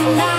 you.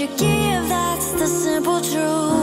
you give, that's the simple truth.